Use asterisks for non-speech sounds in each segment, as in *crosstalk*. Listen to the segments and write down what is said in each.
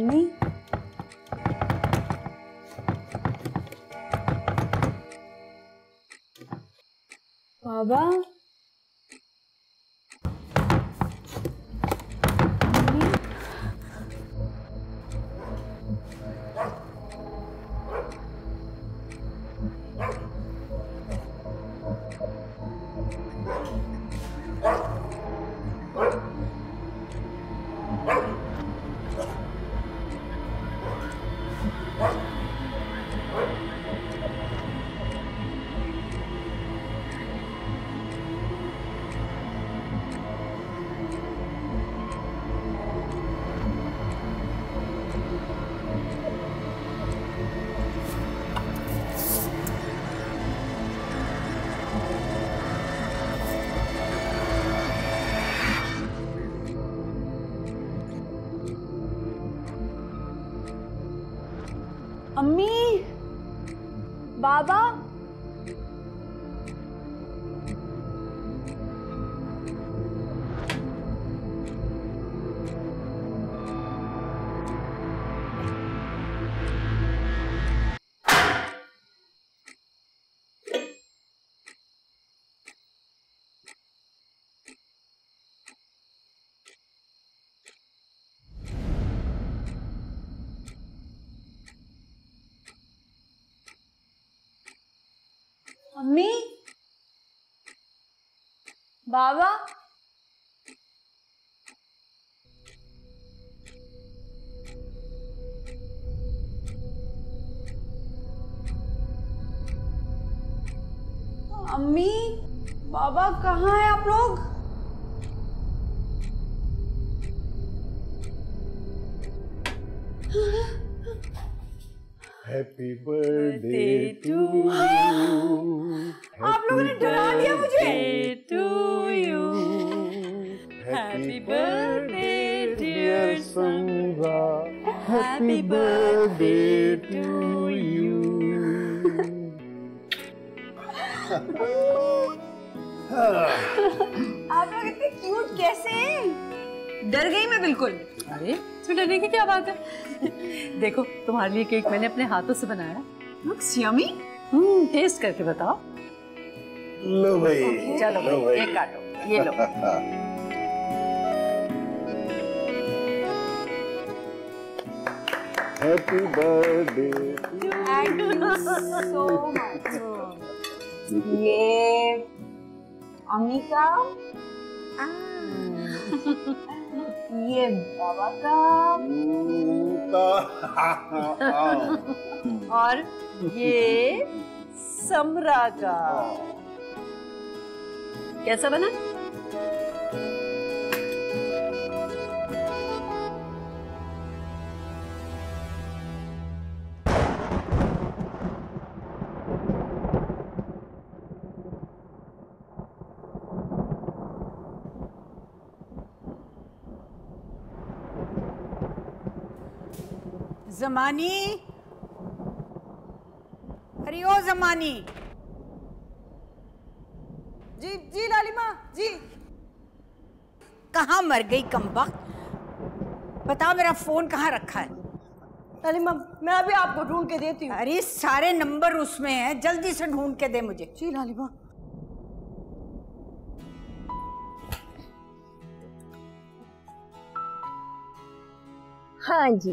امی بابا امی بابا؟ امی بابا کہاں ہیں آپ لوگ؟ Happy birthday to birthday to you آپ لوگ اتنے کیوٹ کیسے ہیں ڈر گئی میں بالکل ارے اس میں ڈرنے کی کیا بات ہے دیکھو تمہارے لیے کیک میں نے اپنے ہاتھوں سے بنایا لکس یمی ہوں ٹیسٹ کر کے بتاؤ لو بھائی چلو لو بھائی ایک کاٹو یہ لو happy birthday so much یہ امی کا یہ بابا کا اور یہ سمرا کا کیسا بنا زمانی۔ ارے او زمانی۔ جی جی لالیما جی۔ کہاں مر گئی کم وقت؟ بتاؤ میرا فون کہاں رکھا ہے؟ لالیما میں ابھی آپ کو ڈھونڈ کے دیتی ہوں۔ ارے سارے نمبر اس میں ہیں۔ جلدی سے ڈھونڈ کے دے مجھے۔ جی لالیما۔ ہاں جی۔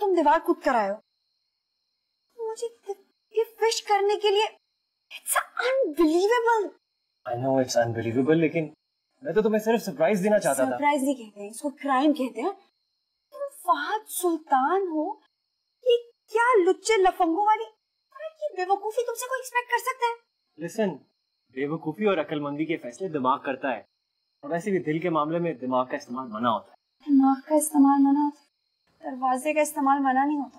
تم میں دیوار کود it's unbelievable I know it's unbelievable میں تو تمہیں صرف سرپرائز دینا چاہتا تھا سرپرائز نہیں کہتے ہیں اس کو کرائم کہتے ہیں تم فہد سلطان ہو یہ کیا لچے لفنگوں والی یہ بے وقوفی تم سے کوئی ایکسپیکٹ کر سکتا ہے لسن بے وقوفی اور عقل مندی کے فیصلے دماغ کرتا ہے اور ویسے بھی دل کے معاملے میں دماغ کا استعمال منع ہوتا ہے۔ دماغ کا استعمال منع ہوتا ہے۔ دروازے کا استعمال منع نہیں ہوتا۔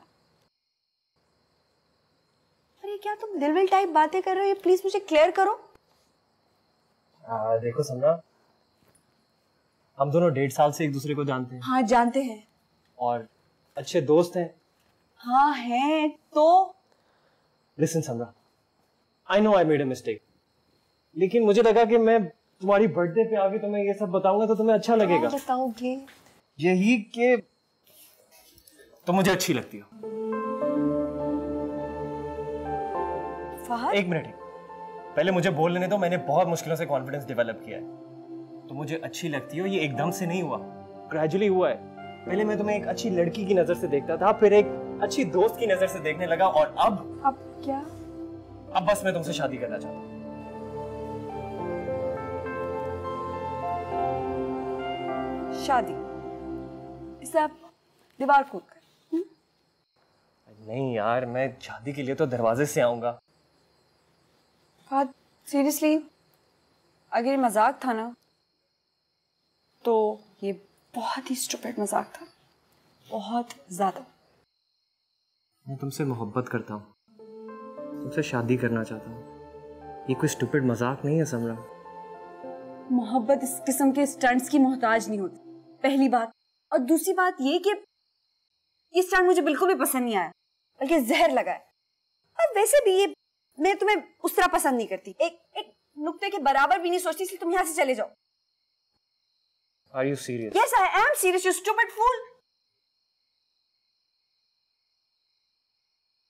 ارے کیا تم دل ول ٹائپ باتیں کر رہے ہو؟ یہ پلیز مجھے کلیئر کرو۔ دیکھو سمنا ہم دونوں ڈیڑھ سال سے ایک دوسرے کو جانتے ہیں۔ ہاں جانتے ہیں۔ اور اچھے دوست ہیں۔ ہاں ہیں تو؟ لسن سمرا آئی نو آئی میڈ اے مسٹیک لیکن مجھے لگا کہ میں تمہاری برتھ ڈے پہ آ کے تمہیں یہ سب بتاؤں گا تو تمہیں اچھا لگے گا۔ ہاں، بتاؤ گے۔ یہی کہ تم مجھے اچھی لگتی ہو۔ ایک منٹ۔ پہلے مجھے بول لینے دو میں نے بہت مشکلوں سے کانفیڈینس ڈیولپ کیا ہے۔ تو مجھے اچھی لگتی ہو یہ ایک دم سے نہیں ہوا۔ گریجولی ہوا ہے۔ پہلے میں تمہیں ایک اچھی لڑکی کی نظر سے دیکھتا تھا پھر ایک اچھی دوست کی نظر سے دیکھنے لگا۔ اور اب اب کیا؟ اب بس میں تم سے شادی کرنا چاہتا ہوں۔ شادی۔ اسے دیوار کھود کر۔ نہیں یار میں شادی کے لیے تو دروازے سے آؤں گا۔ فہد سیریسلی اگر یہ مزاق تھا نا تو یہ بہت ہی اسٹوپٹ مذاق تھا۔ بہت زیادہ۔ میں تم سے محبت کرتا ہوں۔ تم سے شادی کرنا چاہتا ہوں۔ یہ کوئی اسٹوپٹ مذاق نہیں ہے سمرا۔ محبت اس قسم کے سٹنٹس کی محتاج نہیں ہوتی۔ پہلی بات اور دوسری بات یہ کہ یہ سٹینڈ مجھے بالکل بھی پسند نہیں آیا بلکہ زہر لگا ہے اور ویسے بھی یہ میں تمہیں اس طرح پسند نہیں کرتی ایک ایک نکتے کے برابر بھی نہیں سوچتی اس تم یہاں سے چلے جاؤ Are you serious? Yes, I am serious, you stupid fool.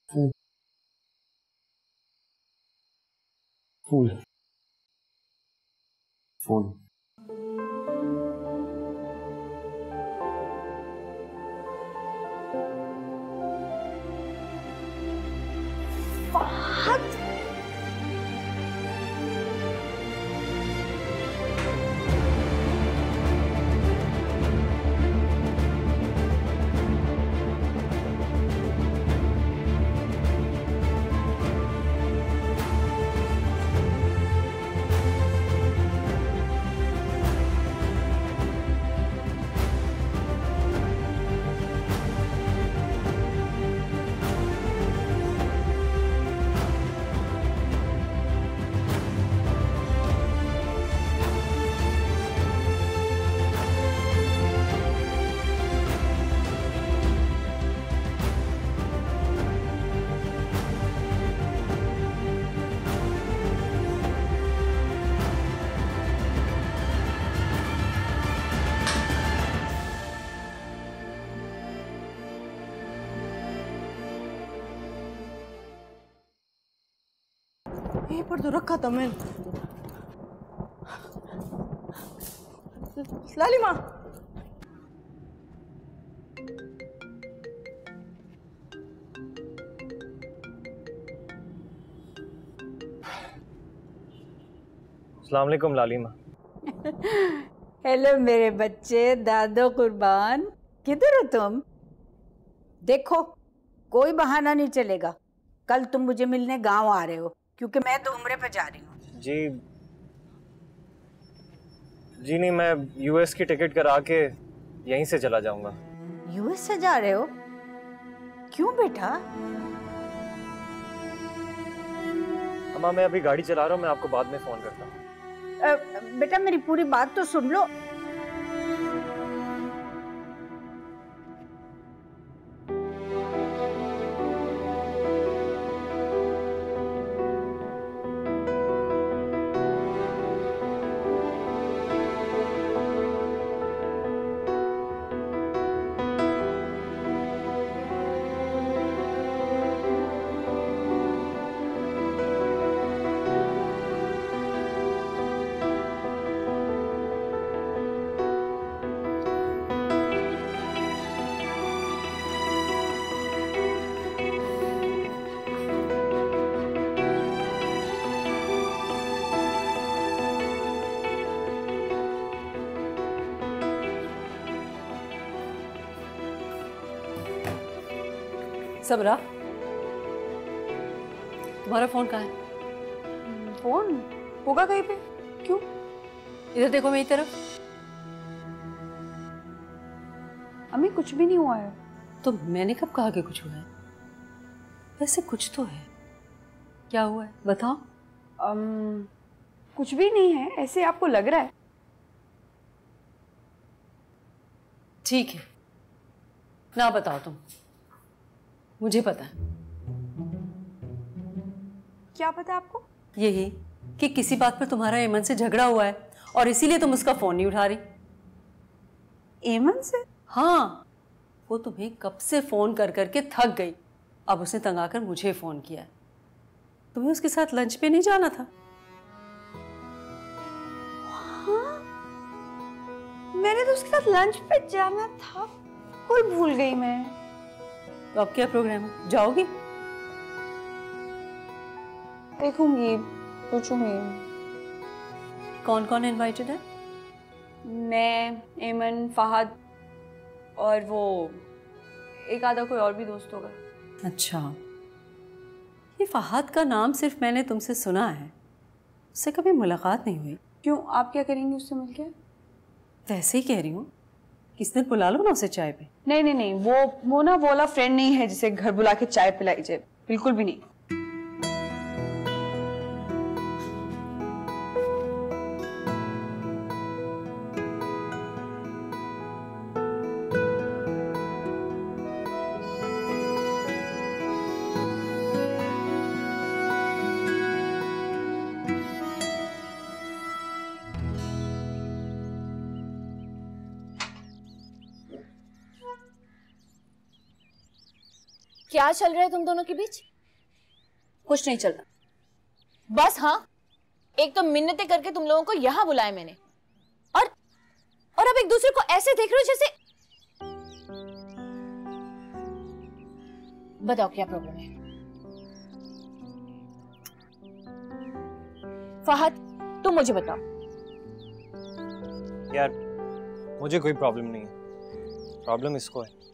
Fool. Fool. Fool. پر تو رکھا تھا میں لالی ماں السلام علیکم لالیما ہیلو میرے بچے دادو قربان کدھر ہو تم دیکھو کوئی بہانہ نہیں چلے گا کل تم مجھے ملنے گاؤں آ رہے ہو کیونکہ میں دو عمرے پہ جا رہی ہوں۔ جی۔ جی نہیں میں یو ایس کی ٹکٹ کرا کے یہیں سے چلا جاؤں گا۔ یو ایس سے جا رہے ہو؟ کیوں بیٹا؟ اما میں ابھی گاڑی چلا رہا ہوں میں آپ کو بعد میں فون کرتا ہوں۔ بیٹا میری پوری بات تو سن لو۔ صبرا تمہارا فون کہاں ہے؟ فون؟ ہوگا کہیں پہ؟ کیوں؟ ادھر دیکھو میری طرف۔ امی کچھ بھی نہیں ہوا ہے۔ تو میں نے کب کہا کہ کچھ ہوا ہے؟ ویسے کچھ تو ہے۔ کیا ہوا ہے؟ بتاؤ۔ کچھ بھی نہیں ہے ایسے آپ کو لگ رہا ہے۔ ٹھیک ہے۔ نہ بتاؤ تم۔ مجھے پتا کیا پتا آپ کو؟ یہی کہ کسی بات پر تمہارا ایمن سے جھگڑا ہوا ہے اور اسی لیے تم اس کا فون نہیں اٹھا رہی۔ ایمن سے؟ ہاں وہ تمہیں کب سے فون کر کر کے تھک گئی۔ اب اس نے تنگا کر مجھے فون کیا تمہیں اس کے ساتھ لنچ پہ نہیں جانا تھا؟ ہاں؟ میں نے تو اس کے ساتھ لنچ پہ جانا تھا۔ بھول گئی میں۔ تو اب کیا پروگرام جاؤ گی دیکھوں گی پوچھوں گی۔ کون کون انوائٹڈ ہے؟ میں ایمن فہد اور وہ ایک آدھا کوئی اور بھی دوست ہوگا۔ اچھا۔ یہ فہد کا نام صرف میں نے تم سے سنا ہے۔ اس سے کبھی ملاقات نہیں ہوئی۔ کیوں؟ آپ کیا کریں گی اس سے مل کے؟ ویسے ہی کہہ رہی ہوں۔ کس نے بلا لو نا اسے چائے پہ نہیں نہیں نہیں، وہ وہ نا بولا فرینڈ نہیں ہے جسے گھر بلا کے چائے پلائی جائے، بالکل بھی نہیں۔ کیا چل رہا ہے تم دونوں کے بیچ؟ کچھ نہیں چل رہا۔ بس ہاں ایک تو منتیں کر کے تم لوگوں کو یہاں بلائے میں نے۔ اور اور اب ایک دوسرے کو ایسے دیکھ رہے ہو جیسے بتاؤ کیا پرابلم ہے؟ فہد تم مجھے بتاؤ۔ یار مجھے کوئی پرابلم نہیں ہے۔ پرابلم اس کو ہے۔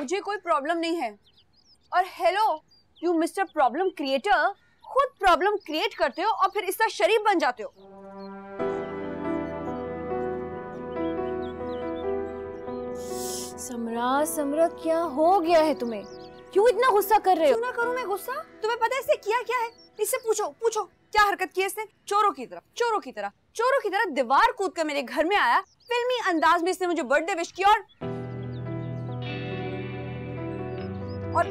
مجھے کوئی پرابلم نہیں ہے۔ اور hello you mister problem creator خود پرابلم کریٹ کرتے ہو اور پھر اس کا شریف بن جاتے ہو۔ سمرا سمرا، کیا ہو گیا ہے تمہیں؟ کیوں اتنا غصہ کر رہے ہو؟ نہ کروں میں غصہ؟ تمہیں پتہ اس نے کیا کیا ہے؟ اس سے پوچھو پوچھو، کیا حرکت کی اس نے؟ چوروں کی طرح چوروں کی طرح چوروں کی طرح دیوار کود کر میرے گھر میں آیا۔ فلمی انداز میں اس نے مجھے برتھ ڈے وش کیا اور اور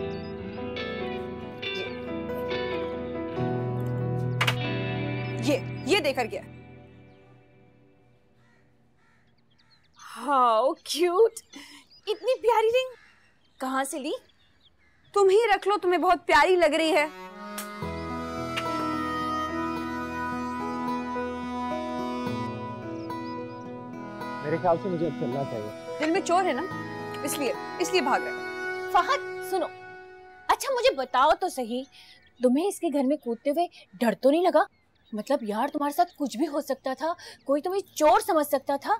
یہ یہ دے کر گیا ہاؤ کیوٹ! اتنی پیاری رنگ کہاں سے لی؟ تم ہی رکھ لو تمہیں بہت پیاری لگ رہی ہے۔ میرے خیال سے مجھے اب چلنا چاہیے۔ دل میں چور ہے نا؟ اس لیے اس لیے بھاگ رہا فہد سنو اچھا مجھے بتاؤ تو صحیح تمہیں اس کے گھر میں کودتے ہوئے ڈر تو نہیں لگا مطلب یار تمہارے ساتھ کچھ بھی ہو سکتا تھا کوئی تمہیں چور سمجھ سکتا تھا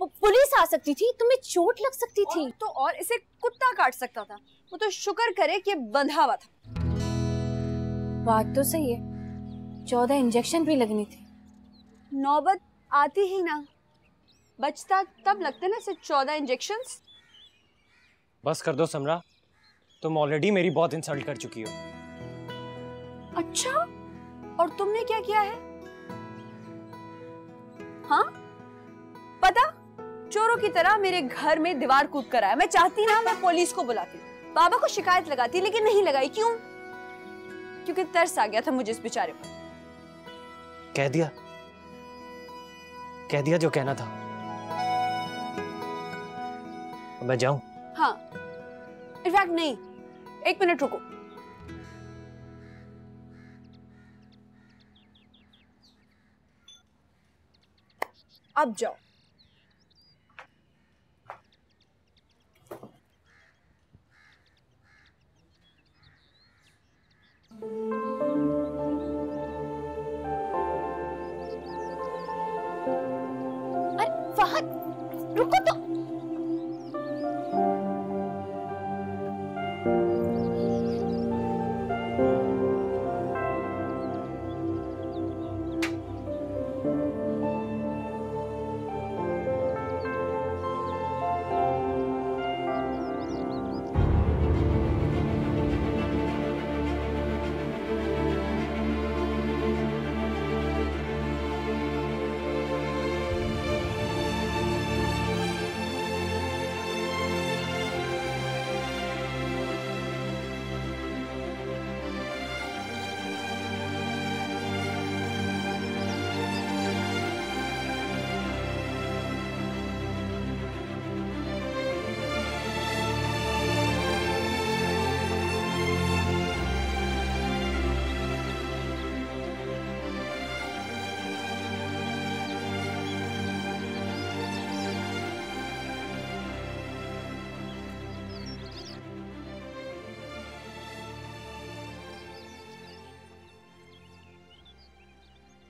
وہ پولیس آ سکتی تھی تمہیں چوٹ لگ سکتی تھی تو اور اسے کتا کاٹ سکتا تھا وہ تو شکر کرے کہ بندھا ہوا تھا بات تو صحیح ہے چودہ انجیکشن بھی لگنی تھی نوبت آتی ہی نہ بچتا تب لگتے نا اسے چودہ انجیکشنز بس کر دو تم آلریڈی میری بہت انسلٹ کر چکی ہو۔ اچھا؟ اور تم نے کیا کیا ہے؟ ہاں؟ پتا؟ چوروں کی طرح میرے گھر میں دیوار کود کر آیا۔ میں چاہتی نا میں پولیس کو بلاتی۔ بابا کو شکایت لگاتی لیکن نہیں لگائی۔ کیوں؟ کیونکہ ترس آ گیا تھا مجھے اس بیچارے پر۔ کہہ دیا۔ کہہ دیا جو کہنا تھا۔ میں جاؤں۔ ہاں۔ انفیکٹ نہیں ایک منٹ رکو اب جاؤ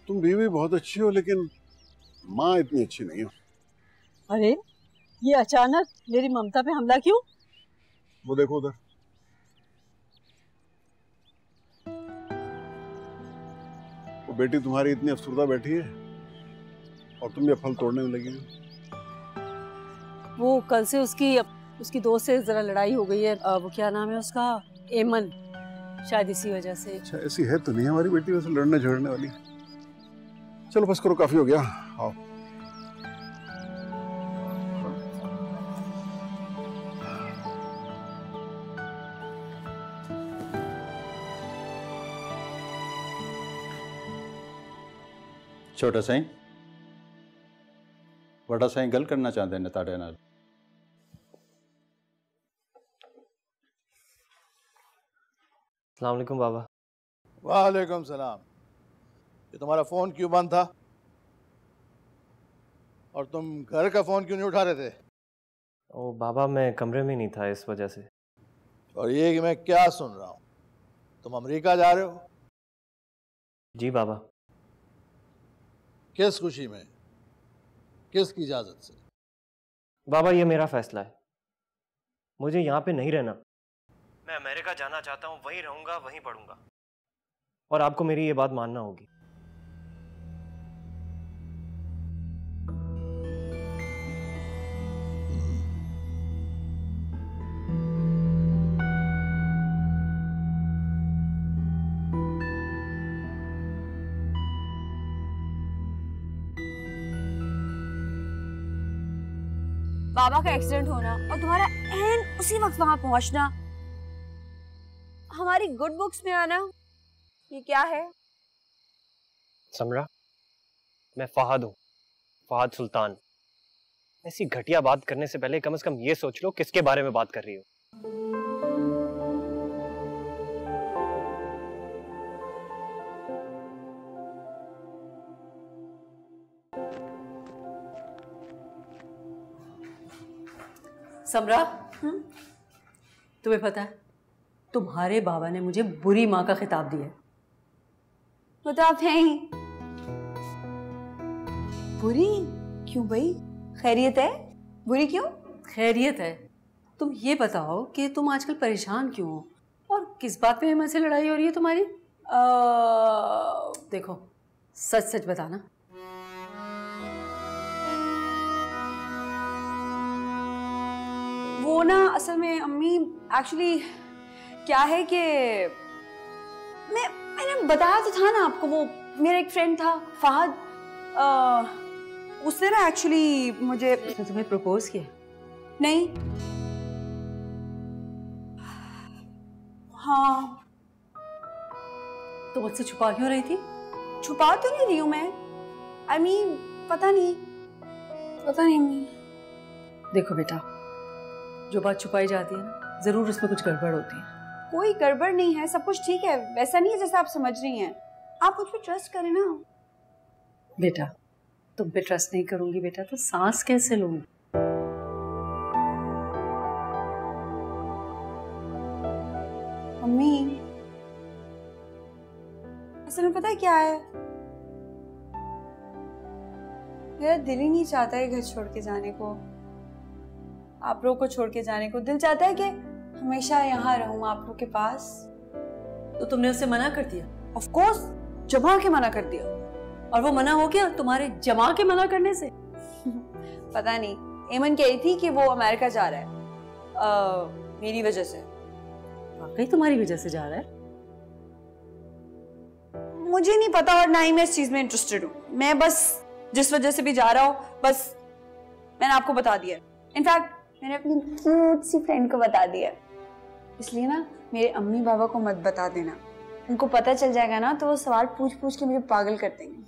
تم بیوی بہت اچھی ہو لیکن ماں اتنی اچھی نہیں ہو۔ ارے یہ اچانک میری ممتا پہ حملہ کیوں؟ وہ دیکھو ادھر۔ وہ بیٹی تمہاری اتنی افسردہ بیٹھی ہے اور تم یہ پھل توڑنے میں لگی ہو وہ کل سے اس کی اس کی دوست سے ذرا لڑائی ہو گئی ہے۔ وہ کیا نام ہے اس کا؟ ایمن شاید اسی وجہ سے۔ اچھا ایسی ہے تو نہیں ہماری بیٹی ویسے لڑنے جھڑنے والی۔ چلو بس کرو کافی ہو گیا آؤ چھوٹا سائیں وڈا سائیں گل کرنا چاہتے ہیں تاڑے نال السلام علیکم بابا وعلیکم السلام کہ تمہارا فون کیوں بند تھا؟ اور تم گھر کا فون کیوں نہیں اٹھا رہے تھے؟ او بابا میں کمرے میں نہیں تھا اس وجہ سے۔ اور یہ کہ میں کیا سن رہا ہوں؟ تم امریکہ جا رہے ہو؟ جی بابا۔ کس خوشی میں؟ کس کی اجازت سے؟ بابا یہ میرا فیصلہ ہے۔ مجھے یہاں پہ نہیں رہنا۔ میں امریکہ جانا چاہتا ہوں وہیں رہوں گا وہیں پڑھوں گا۔ اور آپ کو میری یہ بات ماننا ہوگی۔ بابا کا ایکسیڈنٹ ہونا اور تمہارا این اسی وقت وہاں پہنچنا۔ ہماری گڈ بکس میں آنا۔ یہ کیا ہے؟ سمرا، میں فہد ہوں، فہد سلطان۔ ایسی گھٹیا بات کرنے سے پہلے کم از کم یہ سوچ لو کس کے بارے میں بات کر رہی ہو۔ سمرا تمہیں پتا ہے تمہارے بابا نے مجھے بری ماں کا خطاب دیا۔ وہ تو آپ ہیں ہی بری؟ کیوں بھائی؟ خیریت ہے؟ بری کیوں؟ خیریت ہے۔ تم یہ بتاؤ کہ تم آج کل پریشان کیوں ہو؟ اور کس بات پہ ہمیں سے لڑائی ہو رہی ہے تمہاری؟ دیکھو سچ سچ بتانا۔ ہونا اصل میں امی ایکچولی کیا ہے کہ میں میں نے بتایا تو تھا نا آپ کو وہ میرا ایک فرینڈ تھا فہد اس نے نا ایکچولی مجھے تمہیں پروپوز کیا؟ نہیں۔ ہاں۔ تو مجھ سے چھپا کیوں رہی تھی؟ چھپا تو نہیں رہی ہوں میں۔ آئی مین پتہ نہیں۔ پتہ نہیں۔ دیکھو بیٹا جو بات چھپائی جاتی ہے نا ضرور اس میں کچھ گڑبڑ ہوتی ہے۔ کوئی گڑبڑ نہیں ہے سب کچھ ٹھیک ہے۔ ویسا نہیں ہے جیسا آپ سمجھ رہی ہیں۔ آپ کچھ بھی ٹرسٹ کریں نا۔ بیٹا تم پہ ٹرسٹ نہیں کروں گی بیٹا تو سانس کیسے لوں گی؟ امی اصل میں پتہ کیا ہے؟ میرا دل ہی نہیں چاہتا ہے گھر چھوڑ کے جانے کو۔ آپ لوگ کو چھوڑ کے جانے کو دل چاہتا ہے کہ ہمیشہ یہاں رہوں آپ لوگ کے پاس؟ تو تم نے اسے منع کر دیا؟ آف کورس جما کے منع کر دیا۔ اور وہ منع ہو گیا تمہارے جما کے منع کرنے سے؟ *laughs* پتہ نہیں ایمن کہہ رہی تھی کہ وہ امریکہ جا رہا ہے۔ میری وجہ سے۔ واقعی تمہاری وجہ سے جا رہا ہے؟ مجھے نہیں پتا اور نہ ہی میں اس چیز میں انٹرسٹڈ ہوں۔ میں بس جس وجہ سے بھی جا رہا ہوں بس میں نے آپ کو بتا دیا۔ انفیکٹ میں نے اپنی کیوٹ سی فرینڈ کو بتا دیا۔ اس لیے نا میرے امی بابا کو مت بتا دینا۔ ان کو پتہ چل جائے گا نا تو وہ سوال پوچھ پوچھ کے مجھے پاگل کر دیں گے۔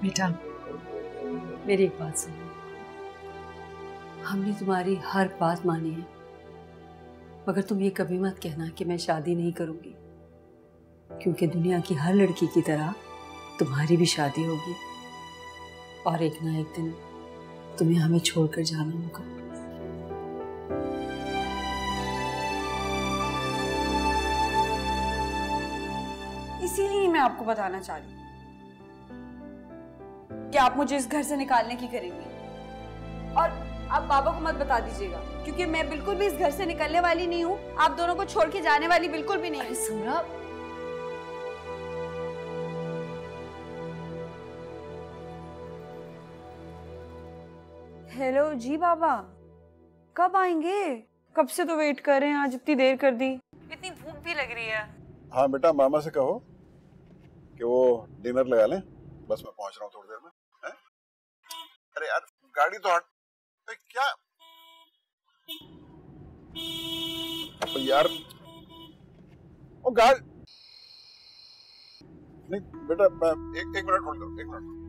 بیٹا، میری ایک بات سنی ہم نے تمہاری ہر بات مانی ہے، مگر تم یہ کبھی مت کہنا کہ میں شادی نہیں کروں گی۔ کیونکہ دنیا کی ہر لڑکی کی طرح تمہاری بھی شادی ہوگی۔ اور ایک نہ ایک دن تمہیں ہمیں چھوڑ کر جانا ہوگا۔ اسی لیے میں آپ کو بتانا چاہ رہی ہوں کہ آپ مجھے اس گھر سے نکالنے کی کریں گی اور آپ بابا کو مت بتا دیجیے گا کیونکہ میں بالکل بھی اس گھر سے نکلنے والی نہیں ہوں۔ آپ دونوں کو چھوڑ کے جانے والی بالکل بھی نہیں سمرا ہیلو جی بابا کب آئیں گے کب سے تو ویٹ کر رہے ہیں آج اتنی دیر کر دی اتنی بھوک بھی لگ رہی ہے ہاں بیٹا ماما سے کہو کہ وہ ڈنر لگا لیں بس میں پہنچ رہا ہوں تھوڑی دیر میں ارے یار گاڑی تو ہٹ کیا یار گاڑی نہیں بیٹا ایک منٹ ہولڈ کرو ایک منٹ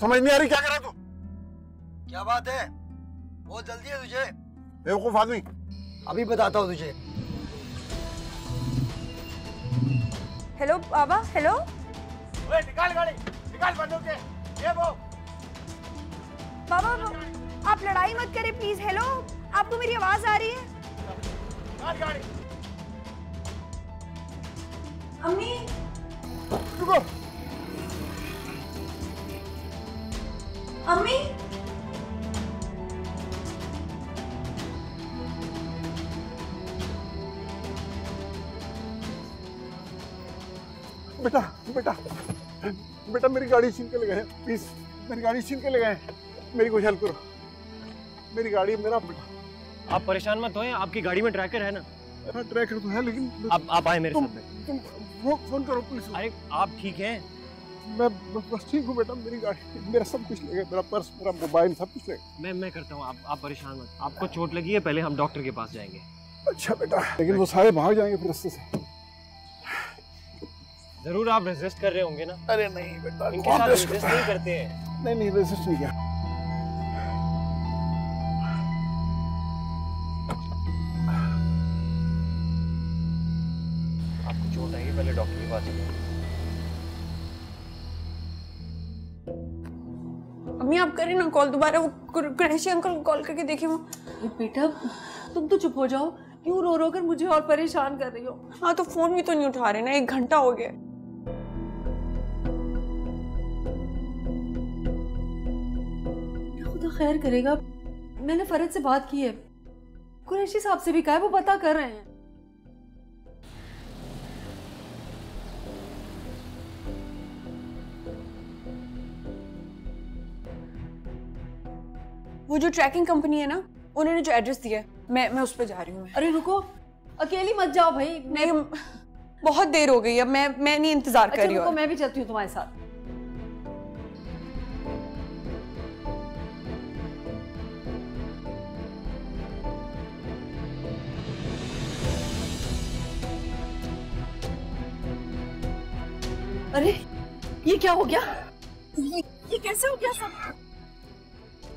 سمجھ نہیں آ رہی کیا کر رہا تو؟ کیا بات ہے؟ بہت جلدی ہے تجھے بیوقوف آدمی۔ ابھی بتاتا ہوں تجھے۔ ہیلو بابا ہیلو۔ نکال گاڑی۔ نکال بندوں کے۔ یہ وہ۔ بابا آپ لڑائی مت کریں پلیز ہیلو۔ آپ کو میری آواز آ رہی ہے؟ امی۔ رکو۔ امی بیٹا بیٹا بیٹا میری گاڑی چھین کے لے گئے پلیز میری گاڑی چھین کے لے گئے میری کچھ ہیلپ کرو میری گاڑی میرا بیٹا آپ پریشان مت ہوئے آپ کی گاڑی میں ٹریکر ہے نا ٹریکر تو ہے لیکن آپ آئیں میرے ساتھ فون کرو پلیز آپ ٹھیک ہیں میں بس ٹھیک ہوں بیٹا میری گاڑی میرا سب کچھ لے گیا میرا پرس میرا موبائل سب کچھ لے گیا میں میں کرتا ہوں آپ آپ پریشان ہو آپ کو چوٹ لگی ہے پہلے ہم ڈاکٹر کے پاس جائیں گے۔ اچھا بیٹا لیکن وہ سارے بھاگ جائیں گے پھر رستے سے۔ ضرور آپ ریزسٹ کر رہے ہوں گے نا۔ ارے نہیں بیٹا ان کے ساتھ ریزسٹ نہیں کرتے ہیں۔ نہیں نہیں ریزسٹ نہیں کیا۔ کال دوبارہ وہ گنیشی انکل کو کال کر کے دیکھے وہ بیٹا، تم تو چپ ہو جاؤ، کیوں رو رو کر مجھے اور پریشان کر رہی ہو? ہاں تو فون بھی تو نہیں اٹھا رہے نا، ایک گھنٹہ ہو گیا۔ خدا خیر کرے گا، میں نے فرد سے بات کی ہے۔ قریشی صاحب سے بھی کہا ہے، وہ بتا کر رہے ہیں۔ وہ جو ٹریکنگ کمپنی ہے نا انہوں نے جو ایڈریس دیا ہے میں میں اس پہ جا رہی ہوں ارے رکو اکیلی مت جاؤ بھائی۔ نہیں بہت دیر ہو گئی اب میں میں نہیں انتظار کر اچھا رہی ہوں۔ میں بھی چلتی ہوں تمہارے ساتھ۔ ارے یہ کیا ہو گیا؟ یہ کیسے ہو گیا سب؟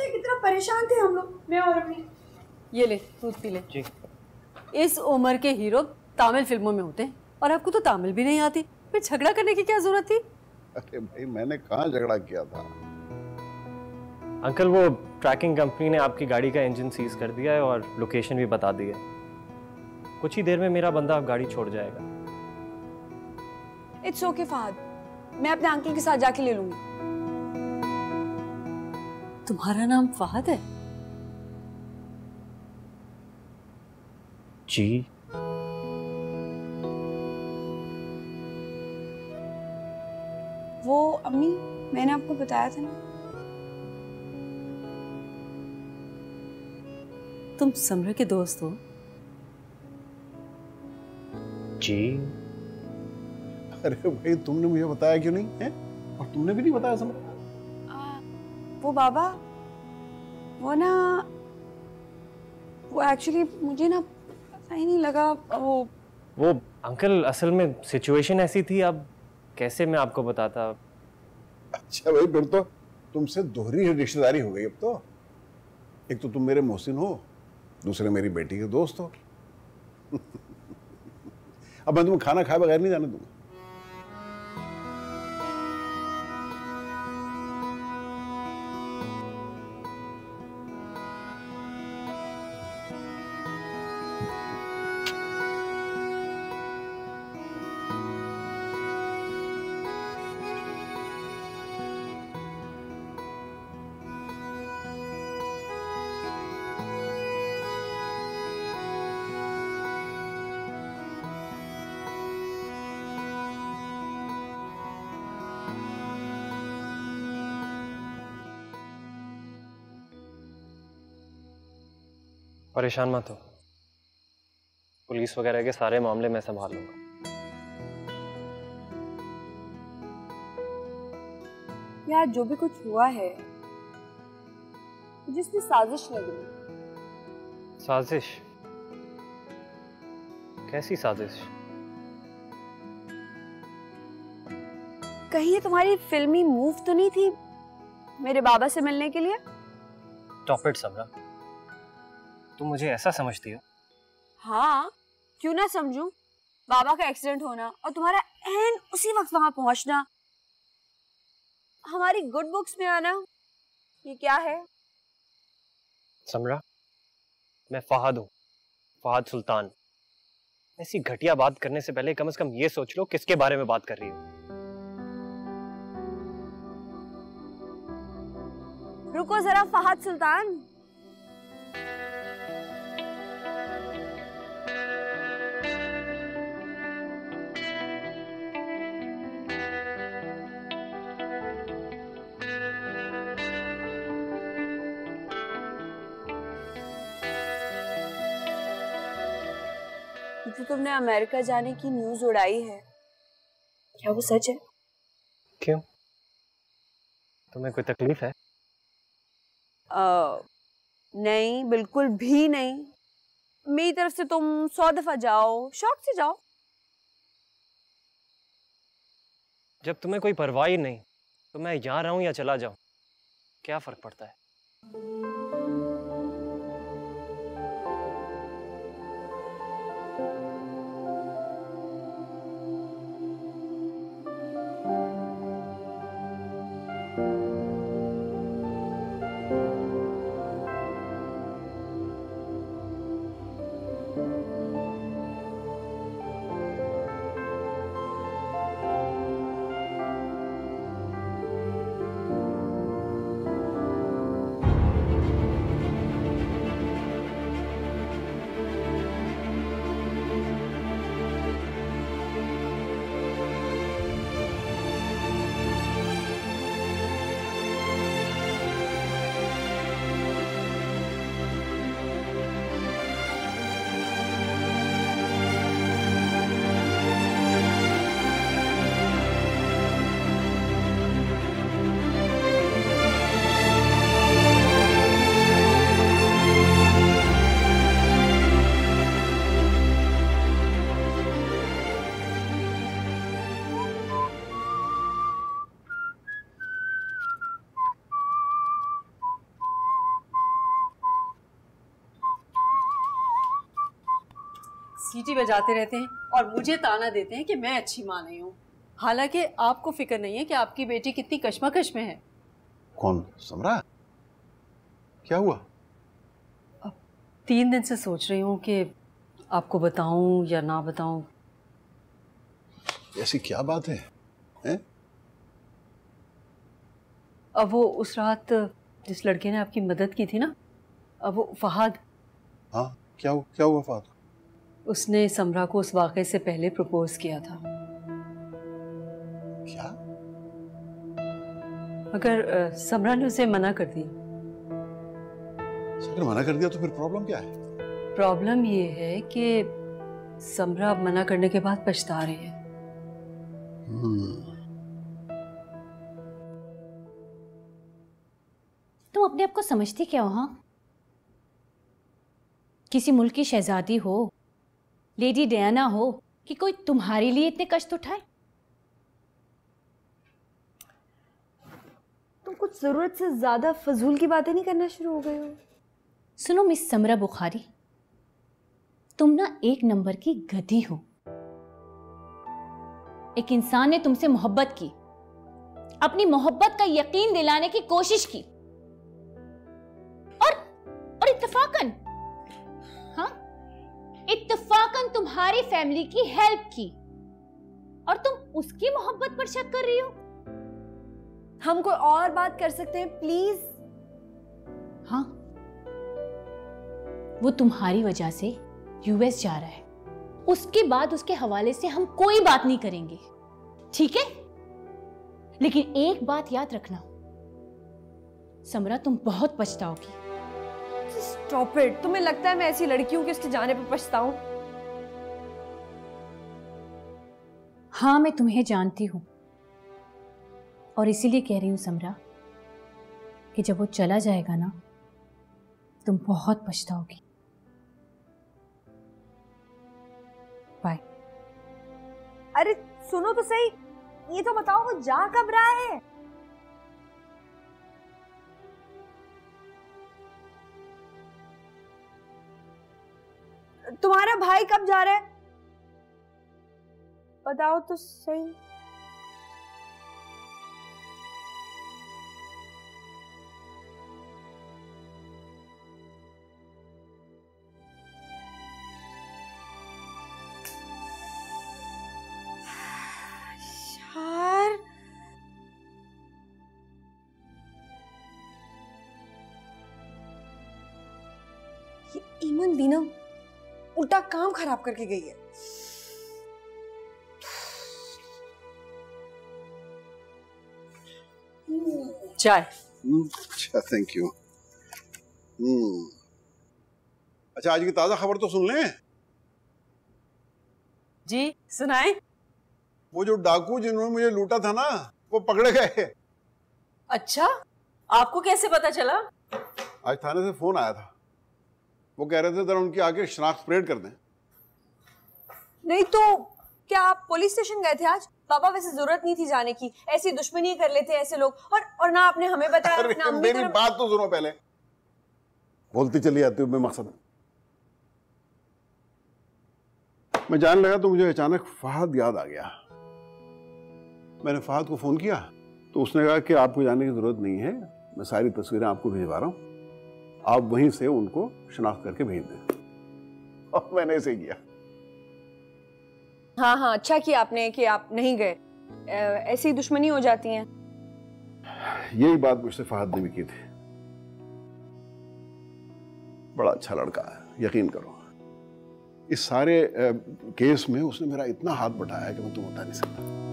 پتہ ہے کتنا پریشان تھے ہم لوگ میں اور امی۔ یہ لے دودھ پی لے۔ جی۔ اس عمر کے ہیرو تامل فلموں میں ہوتے ہیں اور آپ کو تو تامل بھی نہیں آتی۔ پھر جھگڑا کرنے کی کیا ضرورت تھی؟ ارے بھائی میں نے کہاں جھگڑا کیا تھا؟ انکل وہ ٹریکنگ کمپنی نے آپ کی گاڑی کا انجن سیز کر دیا ہے اور لوکیشن بھی بتا دی ہے۔ کچھ ہی دیر میں میرا بندہ اب گاڑی چھوڑ جائے گا۔ It's okay Fahad. میں اپنے انکل کے ساتھ جا کے لے لوں گی۔ تمہارا نام فہد ہے؟ جی۔ وہ امی میں نے آپ کو بتایا تھا نا۔ تم سمرہ کے دوست ہو؟ جی۔ ارے بھائی تم نے مجھے بتایا کیوں نہیں؟ ہے اور تم نے بھی نہیں بتایا سمجھ وہ بابا وہ نا وہ ایکچولی مجھے نا پتہ ہی نہیں لگا وہ وہ انکل اصل میں سچویشن ایسی تھی اب کیسے میں آپ کو بتاتا؟ اچھا بھائی پھر تو تم سے دوہری رشتہ داری ہو گئی اب تو۔ ایک تو تم میرے محسن ہو دوسرے میری بیٹی کے دوست ہو۔ *laughs* اب میں تمہیں کھانا کھائے بغیر نہیں جانے دوں گا۔ پریشان مت ہو۔ پولیس وغیرہ کے سارے معاملے میں سنبھال لوں گا۔ یار جو بھی کچھ ہوا ہے جس میں سازش لگ رہی سازش؟ کیسی سازش؟ کہیں تمہاری فلمی موو تو نہیں تھی میرے بابا سے ملنے کے لیے؟ ٹاپ اٹ سمرا۔ تم مجھے ایسا سمجھتی ہو؟ ہاں کیوں نہ سمجھوں؟ بابا کا ایکسیڈنٹ ہونا اور تمہارا این اسی وقت وہاں پہنچنا۔ ہماری گڈ بکس میں آنا۔ یہ کیا ہے؟ سمرا میں فہد ہوں فہد سلطان۔ ایسی گھٹیا بات کرنے سے پہلے کم از کم یہ سوچ لو کس کے بارے میں بات کر رہی ہو۔ رکو ذرا فہد سلطان۔ تم نے امریکہ جانے کی نیوز اڑائی ہے۔ کیا وہ سچ ہے؟ کیوں؟ تمہیں کوئی تکلیف ہے؟ نہیں بالکل بھی نہیں۔ میری طرف سے تم سو دفعہ جاؤ شوق سے جاؤ۔ جب تمہیں کوئی پرواہ ہی نہیں تو میں یہاں رہوں یا چلا جاؤں کیا فرق پڑتا ہے؟ سیٹی بجاتے رہتے ہیں اور مجھے تانا دیتے ہیں کہ میں اچھی ماں نہیں ہوں۔ حالانکہ آپ کو فکر نہیں ہے کہ آپ کی بیٹی کتنی کشمکش میں ہے۔ کون؟ سمرا؟ کیا ہوا؟ تین دن سے سوچ رہی ہوں کہ آپ کو بتاؤں یا نہ بتاؤں۔ ایسی کیا بات ہے؟ اب وہ اس رات جس لڑکے نے آپ کی مدد کی تھی نا اب وہ فہد۔ ہاں کیا ہوا کیا ہوا فہد؟ اس نے سمرا کو اس واقعے سے پہلے پروپوز کیا تھا۔ کیا؟ اگر سمرا نے اسے منع کر دی۔ اگر منع کر دیا تو پھر پرابلم کیا ہے؟ پرابلم یہ ہے کہ سمرا منع کرنے کے بعد پچھتا رہی ہے تم اپنے آپ کو سمجھتی کیا ہاں؟ کسی ملک کی شہزادی ہو۔ لیڈی ڈیانا ہو کہ کوئی تمہارے لیے اتنے کشت اٹھائے؟ تم کچھ ضرورت سے زیادہ فضول کی باتیں نہیں کرنا شروع ہو گئے ہو۔ سنو مس سمرا بخاری تم نہ ایک نمبر کی گدی ہو۔ ایک انسان نے تم سے محبت کی اپنی محبت کا یقین دلانے کی کوشش کی۔ اور اور اتفاقاً۔ اتفاقاً تمہاری فیملی کی ہیلپ کی۔ اور تم اس کی محبت پر شک کر رہی ہو؟ ہم کوئی اور بات کر سکتے ہیں پلیز ہاں۔ وہ تمہاری وجہ سے یو ایس جا رہا ہے۔ اس کے بعد اس کے حوالے سے ہم کوئی بات نہیں کریں گے۔ ٹھیک ہے؟ لیکن ایک بات یاد رکھنا۔ سمرا تم بہت پچھتاؤ گی۔ اسٹاپ اٹ تمہیں لگتا ہے میں ایسی لڑکی ہوں کہ اس کے جانے پہ پچھتاؤں؟ ہاں میں تمہیں جانتی ہوں۔ اور اسی لیے کہہ رہی ہوں سمرا کہ جب وہ چلا جائے گا نا تم بہت پچھتاؤ گی۔ بائے ارے سنو تو صحیح۔ یہ تو بتاؤ وہ جا کب رہا ہے؟ تمہارا بھائی کب جا رہا ہے؟ بتاؤ تو صحیح۔ ایمن بینم الٹا کام خراب کر کے گئی ہے۔ چائے۔ اچھا تھینک یو اچھا آج کی تازہ خبر تو سن لیں۔ جی سنائیں۔ وہ جو ڈاکو جنہوں نے مجھے لوٹا تھا نا وہ پکڑے گئے۔ اچھا آپ کو کیسے پتا چلا؟ آج تھانے سے فون آیا تھا۔ وہ کہہ رہے تھے ذرا ان کی آگے شناخت پریڈ کر دیں۔ نہیں تو کیا آپ پولیس اسٹیشن گئے تھے آج؟ بابا ویسے ضرورت نہیں تھی جانے کی۔ ایسی دشمنی کر لیتے ایسے لوگ۔ اور اور نہ آپ نے ہمیں بتایا میری بات تو سنو پہلے۔ بولتی چلی آتی ہوں میں مقصد میں جان لگا تو مجھے اچانک فہد یاد آ گیا۔ میں نے فہد کو فون کیا تو اس نے کہا کہ آپ کو جانے کی ضرورت نہیں ہے۔ میں ساری تصویریں آپ کو بھیجوا رہا ہوں۔ آپ وہیں سے ان کو شناخت کر کے بھیج دیں۔ اور میں نے اسے کیا۔ ہاں ہاں اچھا کیا آپ نے کہ آپ نہیں گئے۔ ایسی دشمنی ہو جاتی ہیں۔ یہی بات مجھ سے فہد نے بھی کی تھی۔ بڑا اچھا لڑکا ہے یقین کرو۔ اس سارے کیس میں اس نے میرا اتنا ہاتھ بٹایا کہ میں تم بتا نہیں سکتا۔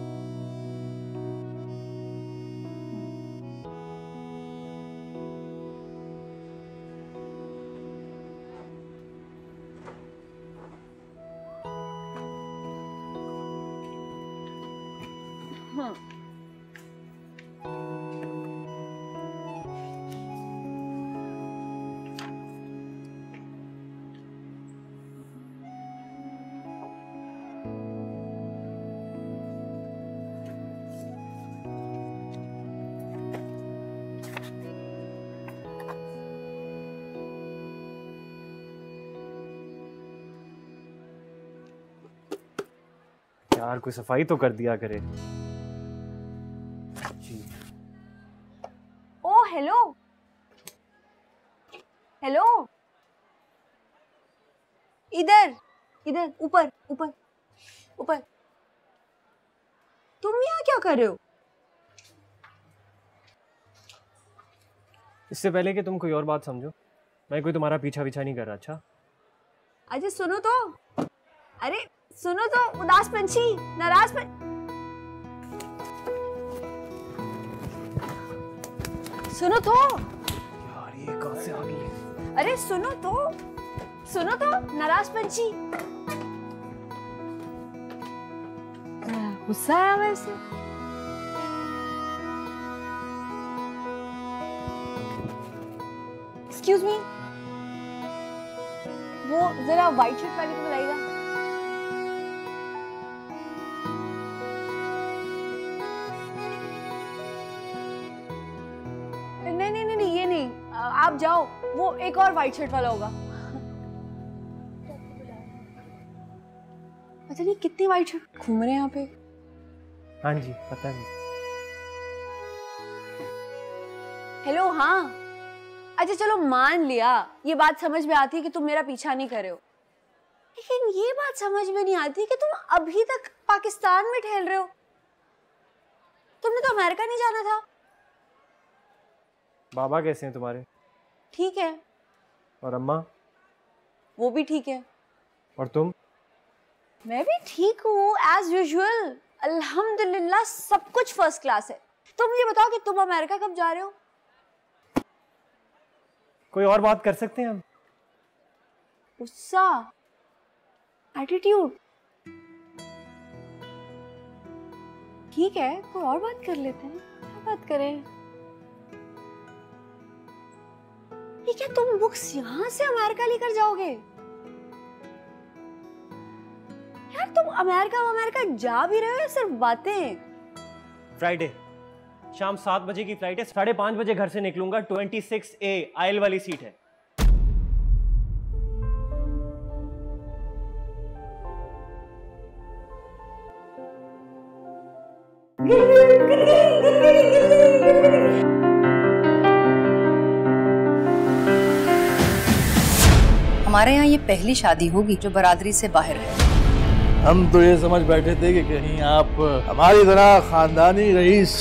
یار کوئی صفائی تو کر دیا کرے۔ جی۔ او ہیلو۔ ہیلو۔ ادھر ادھر اوپر اوپر اوپر۔ تم یہاں کیا کر رہے ہو؟ اس سے پہلے کہ تم کوئی اور بات سمجھو۔ میں کوئی تمہارا پیچھا پیچھا نہیں کر رہا اچھا؟ اچھا سنو تو۔ ارے سنو تو اداس پنچھی ناراض پن... سنو تو یار یہ کہاں سے آ گئی ارے سنو تو سنو تو ناراض پنچھی غصہ آیا ویسے ایکسکیوز می وہ ذرا وائٹ شرٹ والی کو بتائیے گا ایک اور وائٹ شرٹ والا ہوگا۔ اچھا یہ کتنے وائٹ شرٹ گھوم رہے ہیں یہاں پہ؟ ہاں جی پتہ نہیں۔ ہیلو ہاں۔ اچھا چلو مان لیا۔ یہ بات سمجھ میں آتی ہے کہ تم میرا پیچھا نہیں کرے ہو۔ لیکن یہ بات سمجھ میں نہیں آتی کہ تم ابھی تک پاکستان میں ٹھہل رہے ہو۔ تم نے تو امریکہ نہیں جانا تھا۔ بابا کیسے ہیں تمہارے؟ ٹھیک ہے۔ اور اماں؟ وہ بھی ٹھیک ہے۔ اور تم؟ میں بھی ٹھیک ہوں ایز یوزول الحمدللہ سب کچھ فرسٹ کلاس ہے۔ تم یہ بتاؤ کہ تم امیرکا کب جا رہے ہو؟ کوئی اور بات کر سکتے ہیں ہم؟ غصہ ایٹیٹیوڈ ٹھیک ہے کوئی اور بات کر لیتے ہیں۔ کیا بات کریں؟ یہ کیا تم بکس یہاں سے امریکہ لے کر جاؤ گے؟ یار تم امریکہ امریکہ جا بھی رہے ہو صرف باتیں؟ فرائیڈے شام سات بجے کی فلائٹ ہے ساڑھے پانچ بجے گھر سے نکلوں گا ٹوینٹی سکس اے آئل والی سیٹ ہے۔ گری گری ہمارے ہاں یہ پہلی شادی ہوگی جو برادری سے باہر ہے۔ ہم تو یہ سمجھ بیٹھے تھے کہ کہیں آپ ہماری طرح خاندانی رئیس۔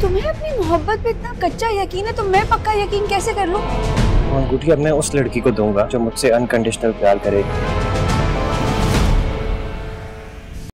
تمہیں اپنی محبت پہ اتنا کچا یقین ہے تو میں پکا یقین کیسے کر لوں؟ انگوٹھی اب میں اس لڑکی کو دوں گا جو مجھ سے انکنڈیشنل پیار کرے۔ گی